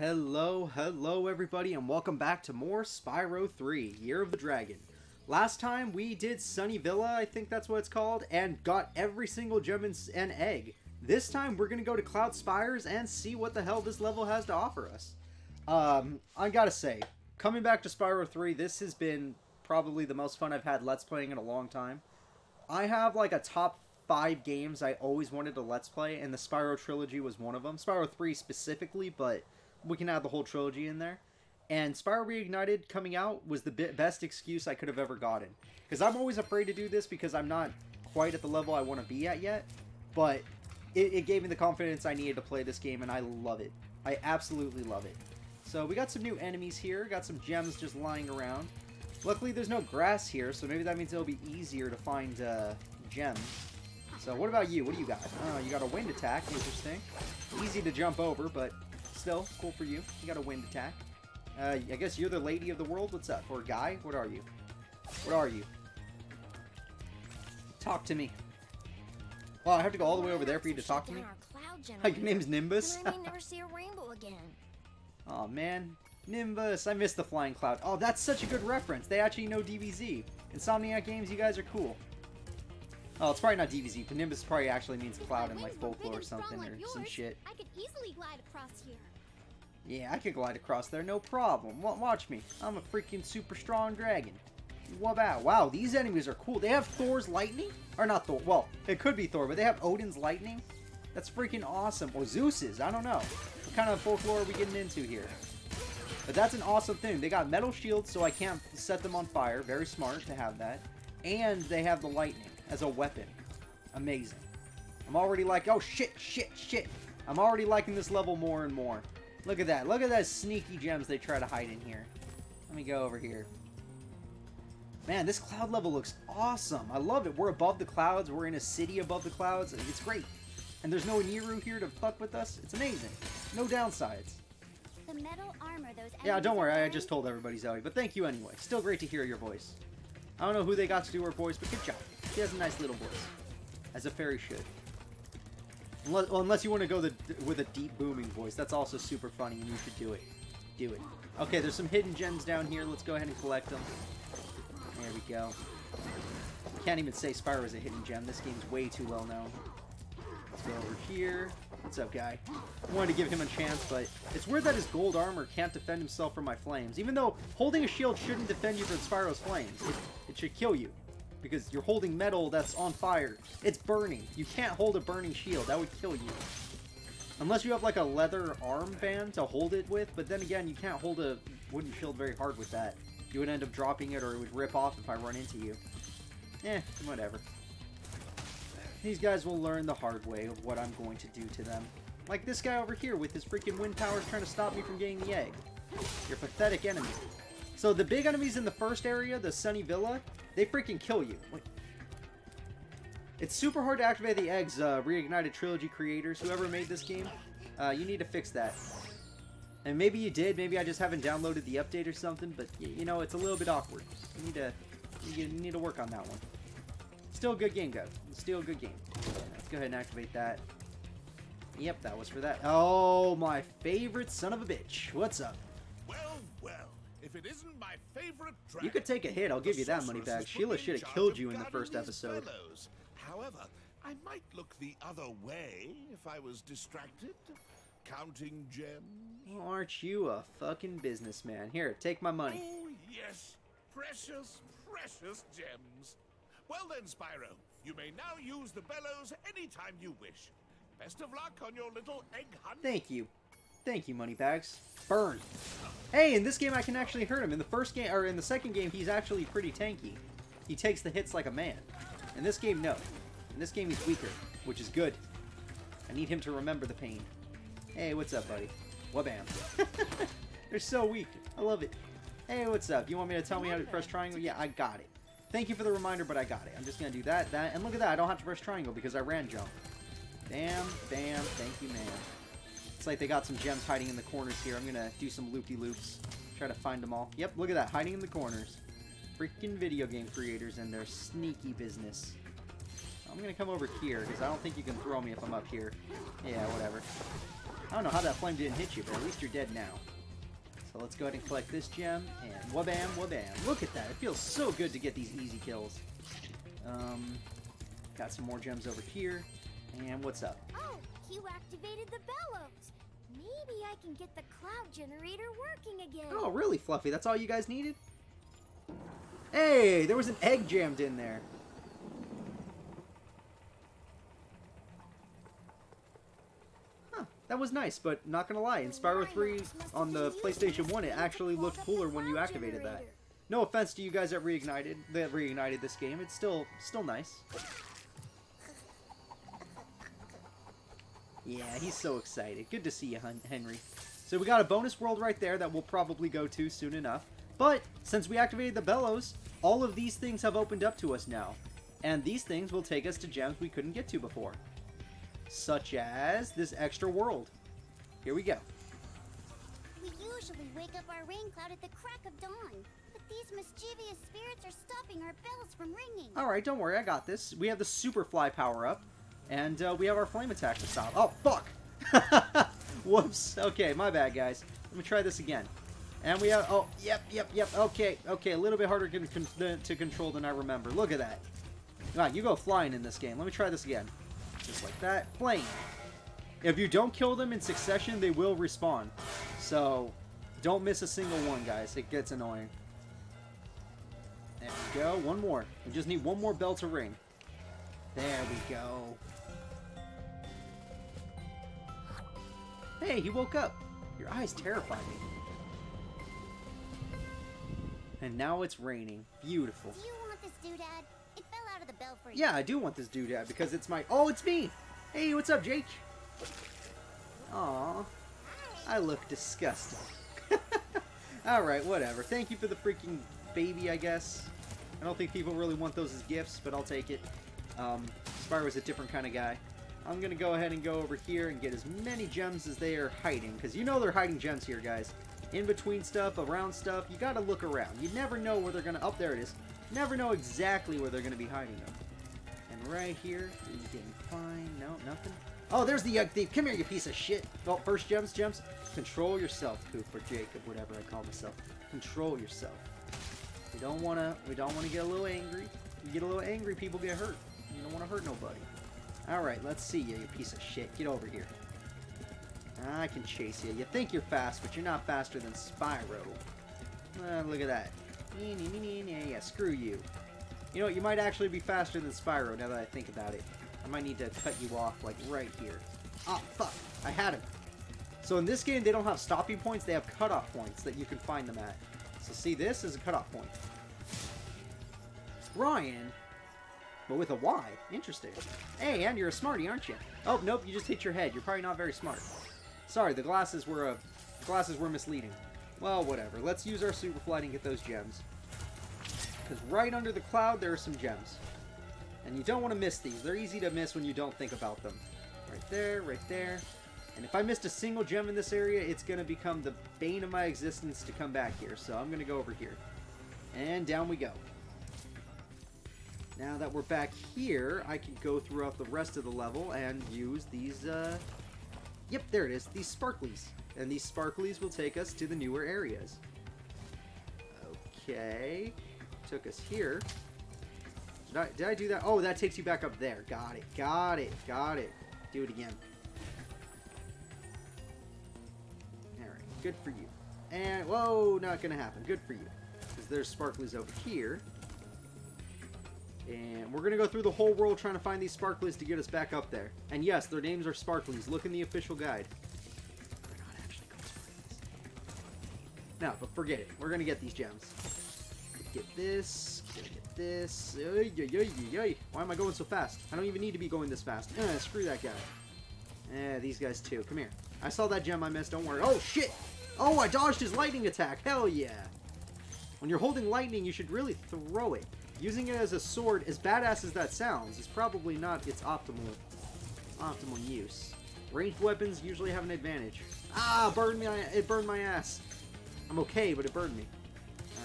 Hello, hello everybody, and welcome back to more Spyro 3, Year of the Dragon. Last time we did Sunny Villa, I think that's what it's called, and got every single gem and, egg. This time we're gonna go to Cloud Spires and see what the hell this level has to offer us. Um, I gotta say, coming back to Spyro 3, this has been probably the most fun I've had Let's Playing in a long time. I have like a top five games I always wanted to Let's Play, and the Spyro Trilogy was one of them. Spyro 3 specifically, but we can add the whole trilogy in there. And Spyro Reignited coming out was the best excuse I could have ever gotten. Because I'm always afraid to do this because I'm not quite at the level I want to be at yet. But it, it, gave me the confidence I needed to play this game, and I love it. I absolutely love it. So we got some new enemies here. Got some gems just lying around. Luckily, there's no grass here, so maybe that means it'll be easier to find uh, gems. So what about you? What do you got? Oh, you got a wind attack. Interesting. Easy to jump over, but still, cool for you. You got a wind attack. Uh, I guess you're the lady of the world? What's up? Or guy? What are you? What are you? Talk to me. Well, I have to go all the way over there for you to talk to me? Hi, your name's Nimbus? I may never see a rainbow again. oh man. Nimbus, I missed the flying cloud. Oh, that's such a good reference. They actually know DBZ. Insomniac Games, you guys are cool. Oh, it's probably not DBZ, but Nimbus probably actually means cloud in like folklore or something like or some shit. I could easily glide across here. Yeah, I could glide across there, no problem. Watch me. I'm a freaking super strong dragon. Wow, wow, these enemies are cool. They have Thor's lightning? Or not Thor, well, it could be Thor, but they have Odin's lightning? That's freaking awesome. Or Zeus's, I don't know. What kind of folklore are we getting into here? But that's an awesome thing. They got metal shields, so I can't set them on fire. Very smart to have that. And they have the lightning as a weapon. Amazing. I'm already like, oh shit, shit, shit. I'm already liking this level more and more. Look at that. Look at those sneaky gems they try to hide in here. Let me go over here. Man, this cloud level looks awesome. I love it. We're above the clouds. We're in a city above the clouds. It's great. And there's no Nero here to fuck with us. It's amazing. No downsides. The metal armor those Yeah, don't worry. I just told everybody, Zoe. But thank you anyway. Still great to hear your voice. I don't know who they got to do her voice, but good job. She has a nice little voice. As a fairy should. Unless, well, unless you want to go the, with a deep booming voice. That's also super funny, and you should do it. Do it. Okay, there's some hidden gems down here. Let's go ahead and collect them. There we go. Can't even say Spyro is a hidden gem. This game's way too well known. Let's go over here. What's up, guy? I wanted to give him a chance, but it's weird that his gold armor can't defend himself from my flames. Even though holding a shield shouldn't defend you from Spyro's flames. It, it should kill you because you're holding metal that's on fire. It's burning. You can't hold a burning shield. That would kill you. Unless you have like a leather armband to hold it with, but then again, you can't hold a wooden shield very hard with that. You would end up dropping it or it would rip off if I run into you. Eh, whatever. These guys will learn the hard way of what I'm going to do to them. Like this guy over here with his freaking wind powers trying to stop me from getting the egg. You're pathetic enemy. So the big enemies in the first area, the Sunny Villa, they freaking kill you. It's super hard to activate the eggs, uh, Reignited Trilogy creators, whoever made this game. Uh, you need to fix that. And maybe you did, maybe I just haven't downloaded the update or something, but you know, it's a little bit awkward. You need to, you need to work on that one. Still a good game, though. Still a good game. Let's go ahead and activate that. Yep, that was for that. Oh, my favorite son of a bitch. What's up? If it isn't my favorite dragon, You could take a hit, I'll give you that money back. Sheila should have killed you in the first episode. Fellows. However, I might look the other way if I was distracted. Counting gems. Well, aren't you a fucking businessman? Here, take my money. Oh, yes. Precious, precious gems. Well then, Spyro, you may now use the bellows anytime you wish. Best of luck on your little egg hunt. Thank you. Thank you, Moneybags. Burn. Hey, in this game I can actually hurt him. In the first game, or in the second game, he's actually pretty tanky. He takes the hits like a man. In this game, no. In this game, he's weaker, which is good. I need him to remember the pain. Hey, what's up, buddy? Wabam. They're so weak. I love it. Hey, what's up? You want me to tell me how to press triangle? Yeah, I got it. Thank you for the reminder, but I got it. I'm just going to do that, that, and look at that. I don't have to press triangle because I ran jump. Bam, bam, thank you, man. It's like they got some gems hiding in the corners here. I'm gonna do some loopy-loops. Try to find them all. Yep, look at that. Hiding in the corners. Freaking video game creators and their sneaky business. I'm gonna come over here, because I don't think you can throw me if I'm up here. Yeah, whatever. I don't know how that flame didn't hit you, but at least you're dead now. So let's go ahead and collect this gem, and wabam, wabam. Look at that. It feels so good to get these easy kills. Um, got some more gems over here. And what's up? You activated the bellows. Maybe I can get the cloud generator working again. Oh, really, Fluffy? That's all you guys needed? Hey, there was an egg jammed in there. Huh, that was nice, but not gonna lie, in Spyro 3 on the PlayStation 1, it actually looked cooler when you activated that. No offense to you guys that reignited that reignited this game, it's still still nice. Yeah, he's so excited. Good to see you, Henry. So we got a bonus world right there that we'll probably go to soon enough. But since we activated the bellows, all of these things have opened up to us now. And these things will take us to gems we couldn't get to before. Such as this extra world. Here we go. We usually wake up our rain cloud at the crack of dawn. But these mischievous spirits are stopping our bells from ringing. Alright, don't worry, I got this. We have the super fly power up. And uh, we have our flame attack to stop. Oh, fuck! Whoops. Okay, my bad, guys. Let me try this again. And we have... Oh, yep, yep, yep. Okay, okay. A little bit harder to, con- to control than I remember. Look at that. God, you go flying in this game. Let me try this again. Just like that. Flame. If you don't kill them in succession, they will respawn. So, don't miss a single one, guys. It gets annoying. There we go. One more. We just need one more bell to ring. There we go. Hey, he woke up. Your eyes terrify me. And now it's raining. Beautiful. Do you want this doodad? It fell out of the bell for you. Yeah, I do want this doodad because it's my... Oh, it's me! Hey, what's up, Jake? Aw, I look disgusting. Alright, whatever. Thank you for the freaking baby, I guess. I don't think people really want those as gifts, but I'll take it. Um, Spyro's a different kind of guy. I'm gonna go ahead and go over here and get as many gems as they are hiding, because you know they're hiding gems here, guys. In between stuff, around stuff, you gotta look around. You never know where they're gonna... Up oh, there it is. Never know exactly where they're gonna be hiding them. And right here, he's getting fine. No, nothing. Oh, there's the Yug Thief. Come here, you piece of shit. Oh, first gems, gems. Control yourself, Coop, or Jacob, whatever I call myself. Control yourself. We don't wanna, we don't wanna get a little angry. You get a little angry, people get hurt. You don't wanna hurt nobody. Alright, let's see you, you piece of shit. Get over here. I can chase you. You think you're fast, but you're not faster than Spyro. Uh, look at that. Yeah, screw you. You know what, you might actually be faster than Spyro now that I think about it. I might need to cut you off, like, right here. Ah, fuck. I had him. So in this game, they don't have stopping points, they have cutoff points that you can find them at. So see, this is a cutoff point. Ryan, but with a Y. Interesting. Hey, and you're a smarty, aren't you? Oh, nope, you just hit your head. You're probably not very smart. Sorry, the glasses were uh, glasses were misleading. Well, whatever. Let's use our super flight and get those gems. Because right under the cloud, there are some gems. And you don't want to miss these. They're easy to miss when you don't think about them. Right there, right there. And if I missed a single gem in this area, it's going to become the bane of my existence to come back here. So I'm going to go over here. And down we go. Now that we're back here, I can go throughout the rest of the level and use these, uh... Yep, there it is. These sparklies. And these sparklies will take us to the newer areas. Okay. Took us here. Did I, did I do that? Oh, that takes you back up there. Got it. Got it. Got it. Do it again. Alright. Good for you. And, whoa, not gonna happen. Good for you. Because there's sparklies over here. And we're going to go through the whole world trying to find these sparklies to get us back up there. And yes, their names are sparklies. Look in the official guide. They're not actually called sparklies. No, but forget it. We're going to get these gems. Get this. Get this. Oy, oy, oy. Why am I going so fast? I don't even need to be going this fast. Eh, screw that guy. Eh, these guys too. Come here. I saw that gem I missed. Don't worry. Oh, shit! Oh, I dodged his lightning attack. Hell yeah. When you're holding lightning, you should really throw it. Using it as a sword, as badass as that sounds, is probably not its optimal optimal use. Ranged weapons usually have an advantage. Ah, burned me! It burned my ass. I'm okay, but it burned me.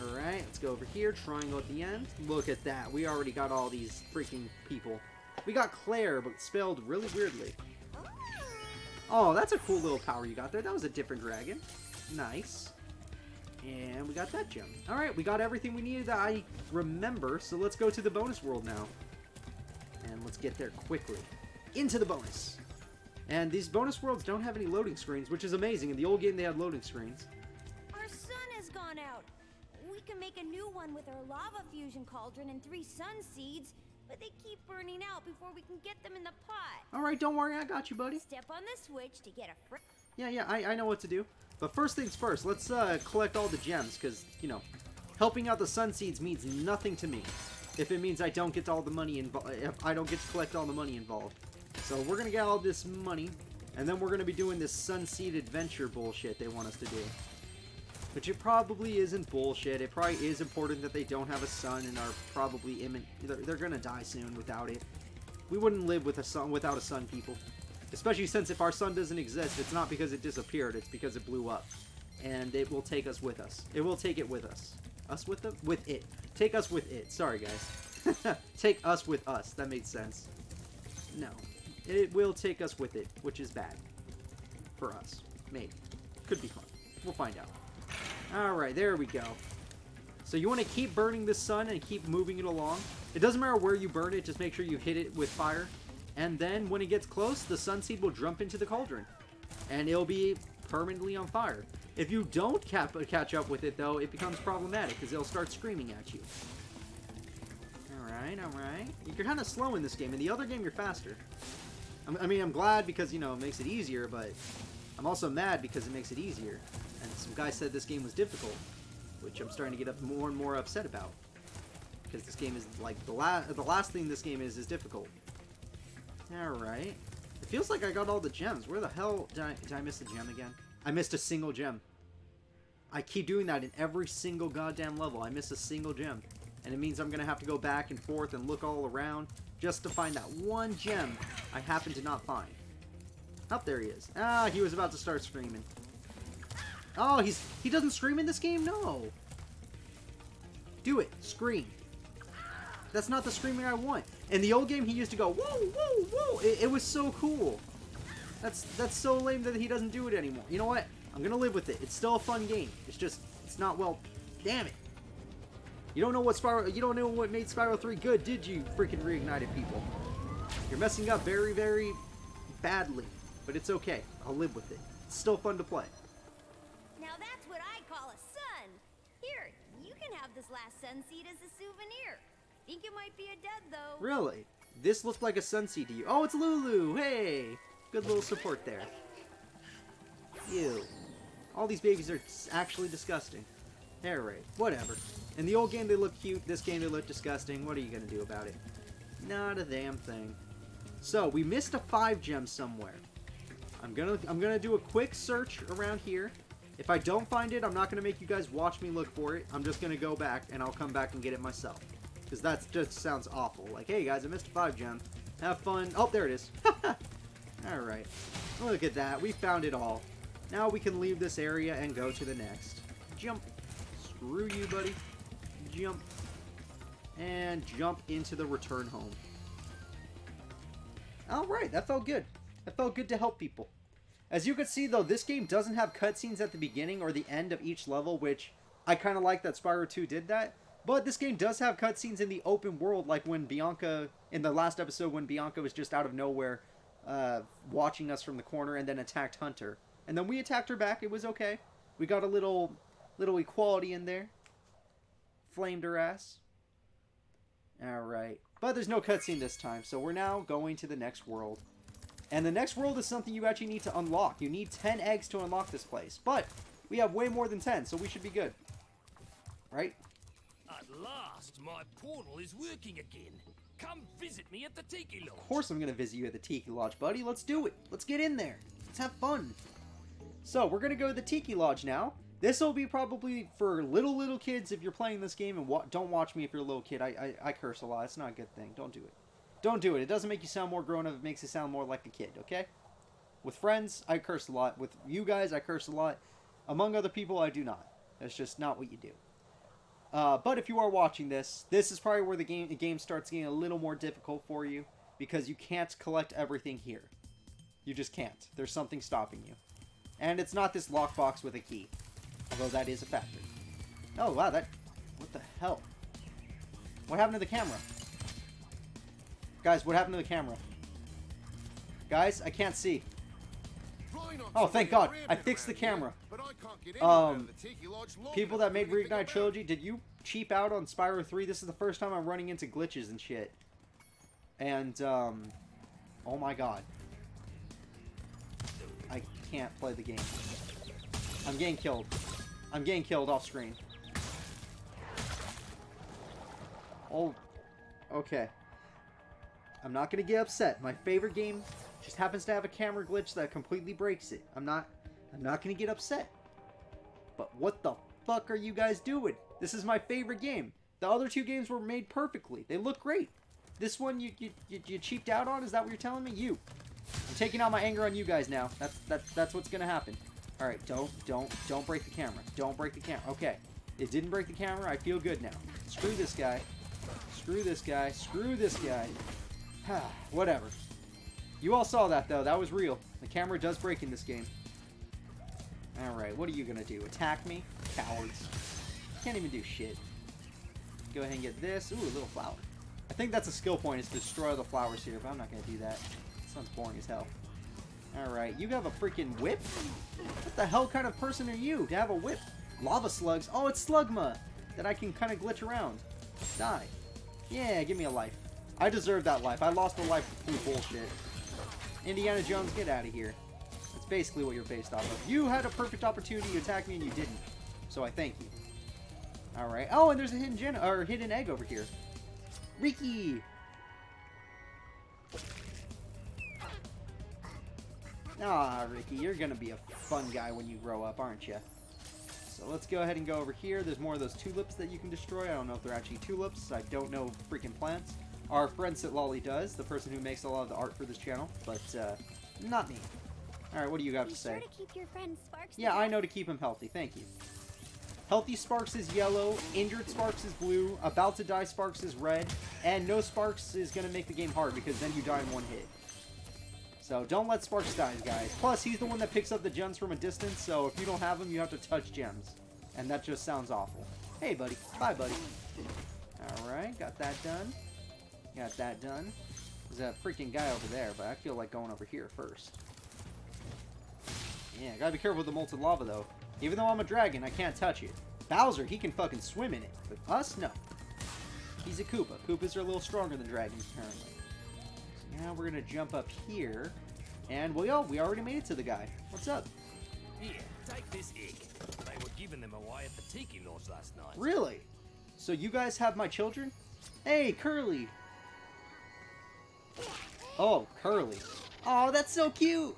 Alright, let's go over here. Triangle at the end. Look at that. We already got all these freaking people. We got Claire, but spelled really weirdly. Oh, that's a cool little power you got there. That was a different dragon. Nice. And we got that gem. Alright, we got everything we needed that I remember, so let's go to the bonus world now. And let's get there quickly. Into the bonus. And these bonus worlds don't have any loading screens, which is amazing. In the old game, they had loading screens. Our sun has gone out. We can make a new one with our lava fusion cauldron and three sun seeds, but they keep burning out before we can get them in the pot. Alright, don't worry, I got you, buddy. Step on the switch to get a Yeah, yeah, I, I know what to do. But first things first, let's uh, collect all the gems, because, you know, helping out the Sun Seeds means nothing to me. If it means I don't get all the money involved, I don't get to collect all the money involved. So we're gonna get all this money, and then we're gonna be doing this Sun Seed Adventure bullshit they want us to do. Which it probably isn't bullshit. It probably is important that they don't have a sun and are probably imminent. They're, they're gonna die soon without it. We wouldn't live with a sun without a sun, people. Especially since if our sun doesn't exist, it's not because it disappeared, it's because it blew up. And it will take us with us. It will take it with us. Us with them? With it. Take us with it. Sorry, guys. take us with us. That made sense. No. It will take us with it, which is bad. For us. Maybe. Could be fun. We'll find out. Alright, there we go. So you want to keep burning the sun and keep moving it along. It doesn't matter where you burn it, just make sure you hit it with fire. And then when it gets close, the Sunseed will jump into the cauldron. And it'll be permanently on fire. If you don't cap catch up with it, though, it becomes problematic because it'll start screaming at you. Alright, alright. You're kind of slow in this game. In the other game, you're faster. I mean, I'm glad because, you know, it makes it easier, but I'm also mad because it makes it easier. And some guy said this game was difficult, which I'm starting to get up more and more upset about. Because this game is, like, the, la the last thing this game is, is difficult. Alright. It feels like I got all the gems. Where the hell did I, did I miss a gem again? I missed a single gem. I keep doing that in every single goddamn level. I miss a single gem. And it means I'm going to have to go back and forth and look all around just to find that one gem I happen to not find. Up there he is. Ah, he was about to start screaming. Oh, he's he doesn't scream in this game? No. Do it. Scream. That's not the screaming I want. In the old game, he used to go, whoa, whoa, whoa. It, it was so cool. That's that's so lame that he doesn't do it anymore. You know what? I'm gonna live with it. It's still a fun game. It's just, it's not well. Damn it. You don't know what Spyro. You don't know what made Spyro 3 good, did you? Freaking reignited people. You're messing up very, very badly, but it's okay. I'll live with it. It's still fun to play. Now that's what I call a sun. Here, you can have this last sun seed as a souvenir. Think it might be a dud though. Really? This looked like a sunseed to you. Oh, it's Lulu. Hey, good little support there. Ew. All these babies are actually disgusting. Hair right. Whatever. In the old game they look cute. This game they look disgusting. What are you gonna do about it? Not a damn thing. So we missed a five gem somewhere. I'm gonna I'm gonna do a quick search around here. If I don't find it, I'm not gonna make you guys watch me look for it. I'm just gonna go back and I'll come back and get it myself. Because that just sounds awful. Like, hey guys, I missed a five gem. Have fun. Oh, there it is. Alright. Look at that. We found it all. Now we can leave this area and go to the next. Jump. Screw you, buddy. Jump. And jump into the return home. Alright, that felt good. That felt good to help people. As you can see, though, this game doesn't have cutscenes at the beginning or the end of each level, which I kind of like that Spyro 2 did that. But this game does have cutscenes in the open world, like when Bianca, in the last episode, when Bianca was just out of nowhere, uh, watching us from the corner and then attacked Hunter. And then we attacked her back. It was okay. We got a little, little equality in there. Flamed her ass. Alright. But there's no cutscene this time, so we're now going to the next world. And the next world is something you actually need to unlock. You need 10 eggs to unlock this place. But we have way more than 10, so we should be good. Right? Last, my portal is working again. Come visit me at the Tiki Lodge. Of course I'm going to visit you at the Tiki Lodge, buddy. Let's do it. Let's get in there. Let's have fun. So, we're going to go to the Tiki Lodge now. This will be probably for little, little kids if you're playing this game. And wa- don't watch me if you're a little kid. I, I, I curse a lot. It's not a good thing. Don't do it. Don't do it. It doesn't make you sound more grown up. It makes you sound more like a kid, okay? With friends, I curse a lot. With you guys, I curse a lot. Among other people, I do not. That's just not what you do. Uh, but if you are watching this, this is probably where the game the game starts getting a little more difficult for you because you can't collect everything here. You just can't. There's something stopping you. And it's not this lockbox with a key. Although that is a factor. Oh, wow, that... What the hell? What happened to the camera? Guys, what happened to the camera? Guys, I can't see. Oh, thank God. I fixed the camera. Um, People that made Reignite Trilogy, did you cheap out on Spyro 3? This is the first time I'm running into glitches and shit. And, um... Oh my god. I can't play the game. I'm getting killed. I'm getting killed off screen. Oh, okay. I'm not gonna get upset. My favorite game just happens to have a camera glitch that completely breaks it. I'm not, I'm not gonna get upset. But what the fuck are you guys doing? This is my favorite game. The other two games were made perfectly. They look great. This one you you, you, you cheaped out on? Is that what you're telling me? You. I'm taking out my anger on you guys now. That's that's that's what's gonna happen. All right, don't don't don't break the camera. Don't break the camera. Okay, it didn't break the camera. I feel good now. Screw this guy. Screw this guy. Screw this guy. Whatever. You all saw that though. That was real. The camera does break in this game. All right, what are you gonna do? Attack me, cowards? Can't even do shit. Go ahead and get this. Ooh, a little flower. I think that's a skill point is destroy the flowers here, but I'm not gonna do that. Sounds boring as hell. Alright, you have a freaking whip? What the hell kind of person are you to have a whip? Lava slugs? Oh, it's Slugma! That I can kind of glitch around. Die. Yeah, give me a life. I deserve that life. I lost a life through bullshit. Indiana Jones, get out of here. That's basically what you're based off of. You had a perfect opportunity to attack me and you didn't. So I thank you. Alright. Oh, and there's a hidden gen or hidden egg over here. Riki! Ah, Riki, you're gonna be a fun guy when you grow up, aren't you? So let's go ahead and go over here. There's more of those tulips that you can destroy. I don't know if they're actually tulips. I don't know freaking plants. Our friend Sitlolly does, the person who makes a lot of the art for this channel, but uh, not me. Alright, what do you got Be to say? To keep your friend Sparks Yeah, I know to keep him healthy. Thank you. Healthy Sparks is yellow, injured Sparks is blue, about to die Sparks is red, and no Sparks is going to make the game hard because then you die in one hit. So don't let Sparks die, guys. Plus, he's the one that picks up the gems from a distance, so if you don't have them, you have to touch gems. And that just sounds awful. Hey, buddy. Bye, buddy. Alright, got that done. Got that done. There's a freaking guy over there, but I feel like going over here first. Yeah, gotta be careful with the molten lava, though. Even though I'm a dragon, I can't touch it. Bowser, he can fucking swim in it. But us, no. He's a Koopa. Koopas are a little stronger than dragons, apparently. So now we're gonna jump up here. And, well, yo, we already made it to the guy. What's up? Here, take this egg. They were giving them away at the Tiki Lodge last night. Really? So you guys have my children? Hey, Curly! Oh, Curly. Oh, that's so cute!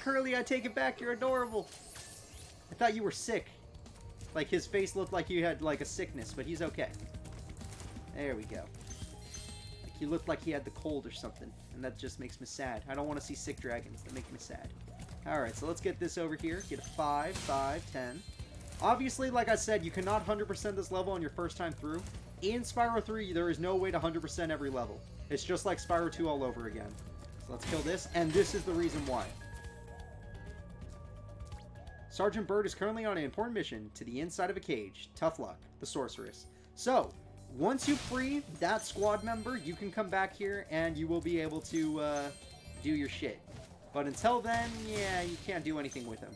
Curly, I take it back, you're adorable. I thought you were sick. Like, his face looked like you had, like, a sickness, but he's okay. There we go. Like, he looked like he had the cold or something, and that just makes me sad. I don't want to see sick dragons. That make me sad. Alright, so let's get this over here. Get a 5, 5, 10. Obviously, like I said, you cannot 100% this level on your first time through. In Spyro 3, there is no way to 100% every level. It's just like Spyro 2 all over again. So let's kill this, and this is the reason why. Sergeant Byrd is currently on an important mission to the inside of a cage. Tough luck, the sorceress. So, once you free that squad member, you can come back here and you will be able to uh, do your shit. But until then, yeah, you can't do anything with him.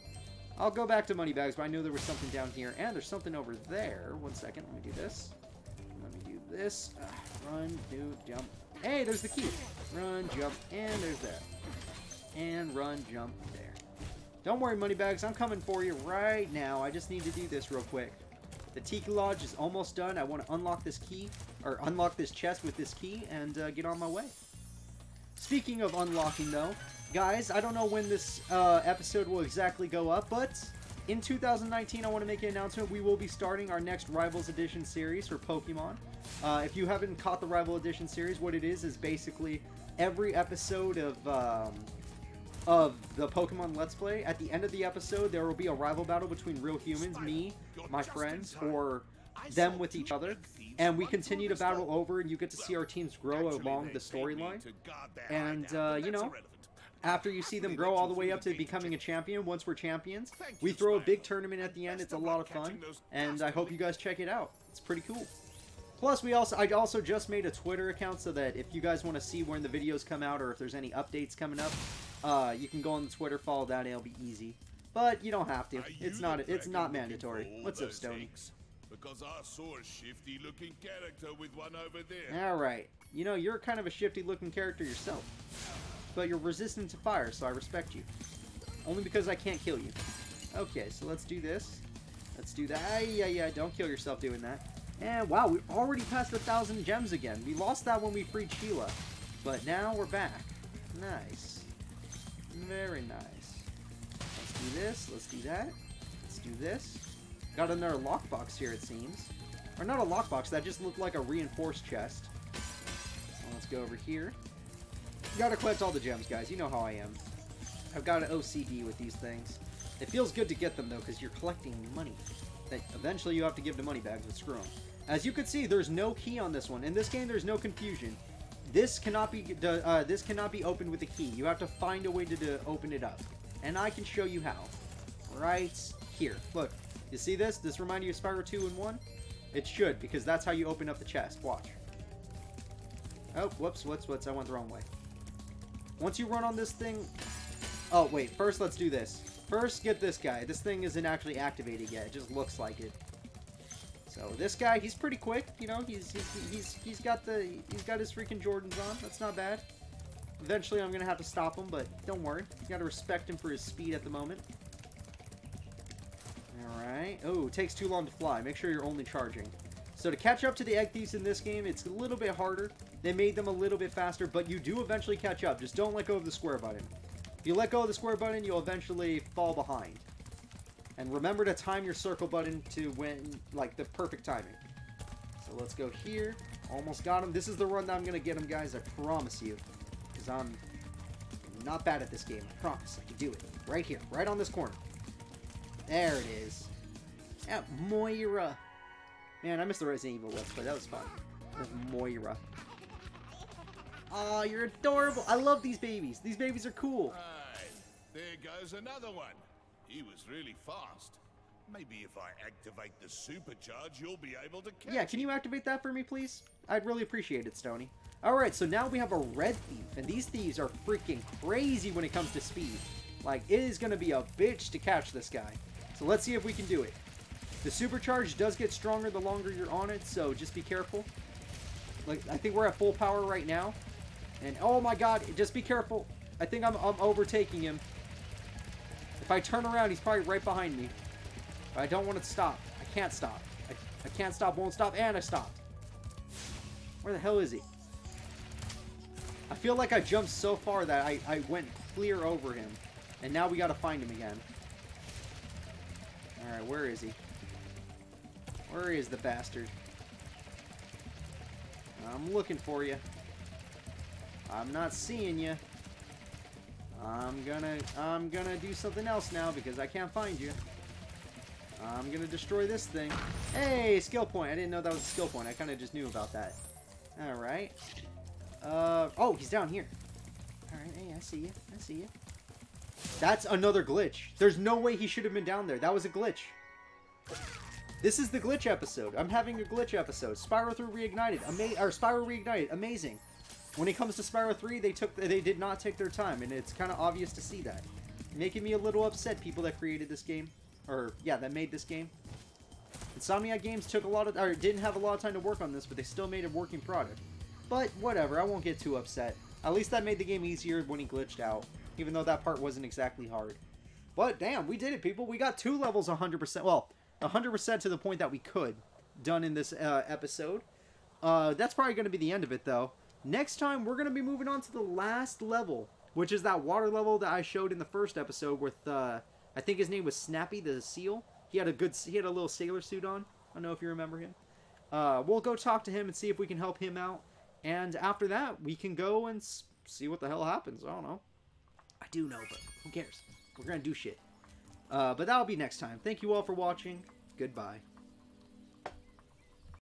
I'll go back to Moneybags, but I knew there was something down here, and there's something over there. One second, let me do this. This. Uh, run, do, jump. Hey, there's the key. Run, jump, and there's that. And run, jump, there. Don't worry, Moneybags, I'm coming for you right now. I just need to do this real quick. The Tiki Lodge is almost done. I want to unlock this key, or unlock this chest with this key, and uh, get on my way. Speaking of unlocking, though, guys, I don't know when this uh, episode will exactly go up, but in 2019, I want to make an announcement. We will be starting our next Rivals Edition series for Pokemon. Uh, if you haven't caught the Rival Edition series, what it is is basically every episode of um, of the Pokemon Let's Play. At the end of the episode, there will be a rival battle between real humans, me, my friends, or them with each other, and we continue to battle over, and you get to see our teams grow along the storyline. And, uh, you know, after you see them grow all the way up to becoming a champion, once we're champions, we throw a big tournament at the end. It's a lot of fun, and I hope you guys check it out. It's pretty cool. Plus, we also I also just made a Twitter account so that if you guys want to see when the videos come out or if there's any updates coming up, uh, you can go on the Twitter, follow that, and it'll be easy. But you don't have to. It's not it's not mandatory. What's up, Stony? Because I saw a shifty looking character with one over there. All right. You know you're kind of a shifty-looking character yourself, but you're resistant to fire, so I respect you. Only because I can't kill you. Okay, so let's do this. Let's do that. Ah, yeah, yeah. Don't kill yourself doing that. And wow, we already passed a thousand gems again. We lost that when we freed Sheila, but now we're back. Nice. Very nice. Let's do this. Let's do that. Let's do this. Got another lockbox here, it seems. Or not a lockbox, that just looked like a reinforced chest. So let's go over here. Gotta collect all the gems, guys. You know how I am. I've got an OCD with these things. It feels good to get them, though, because you're collecting money. That eventually you have to give to money bags, but screw 'em. As you can see, there's no key on this one. In this game, there's no confusion. This cannot be uh, this cannot be opened with a key. You have to find a way to, to open it up, and I can show you how. Right here. Look, you see this? This remind you of Spyro 2 and 1? It should, because that's how you open up the chest. Watch. Oh, whoops, whoops, whoops. I went the wrong way. Once you run on this thing... Oh, wait. First, let's do this. First, get this guy. This thing isn't actually activated yet. It just looks like it. So this guy, he's pretty quick. You know, he's he's he's, he's got the he's got his freaking Jordans on. That's not bad. Eventually, I'm gonna have to stop him, but don't worry. You gotta respect him for his speed at the moment. All right. Oh, it takes too long to fly. Make sure you're only charging. So to catch up to the egg thieves in this game, it's a little bit harder. They made them a little bit faster, but you do eventually catch up. Just don't let go of the square button. If you let go of the square button, you'll eventually fall behind. And remember to time your circle button to when, like, the perfect timing. So let's go here. Almost got him. This is the run that I'm going to get him, guys. I promise you. Because I'm not bad at this game. I promise. I can do it. Right here. Right on this corner. There it is. At Moira. Man, I missed the Resident Evil Let's Play. That was fun. With Moira. Aw, you're adorable. I love these babies. These babies are cool. Right, there goes another one. He was really fast. Maybe if I activate the supercharge, you'll be able to catch Yeah, can you activate that for me, please? I'd really appreciate it, Stony. Alright, so now we have a red thief, and these thieves are freaking crazy when it comes to speed. Like, it is going to be a bitch to catch this guy. So let's see if we can do it. The supercharge does get stronger the longer you're on it, so just be careful. Like, I think we're at full power right now. And, oh my god, just be careful. I think I'm, I'm overtaking him. If I turn around, he's probably right behind me. But I don't want to stop. I can't stop. I, I can't stop, won't stop, and I stopped. Where the hell is he? I feel like I jumped so far that I, I went clear over him. And now we gotta find him again. Alright, where is he? Where is the bastard? I'm looking for you. I'm not seeing you. I'm gonna I'm gonna do something else now because I can't find you. I'm gonna destroy this thing. Hey, skill point. I didn't know that was a skill point. I kind of just knew about that. All right. Uh oh, he's down here. All right. Hey, I see you. I see you. That's another glitch. There's no way he should have been down there. That was a glitch. This is the glitch episode. I'm having a glitch episode. Spyro 3 Reignited. Ama- or Spyro Reignited. Amazing. When it comes to Spyro 3, they took they did not take their time, and it's kind of obvious to see that. Making me a little upset, people that created this game. Or, yeah, that made this game. Insomniac Games took a lot of, or didn't have a lot of time to work on this, but they still made a working product. But, whatever, I won't get too upset. At least that made the game easier when he glitched out, even though that part wasn't exactly hard. But, damn, we did it, people. We got two levels 100%, well, 100% to the point that we could, done in this uh, episode. Uh, that's probably going to be the end of it, though. Next time, we're going to be moving on to the last level, which is that water level that I showed in the first episode with, uh, I think his name was Snappy the Seal. He had a good, he had a little sailor suit on. I don't know if you remember him. Uh, we'll go talk to him and see if we can help him out. And after that, we can go and see what the hell happens. I don't know. I do know, but who cares? We're going to do shit. Uh, but that'll be next time. Thank you all for watching. Goodbye.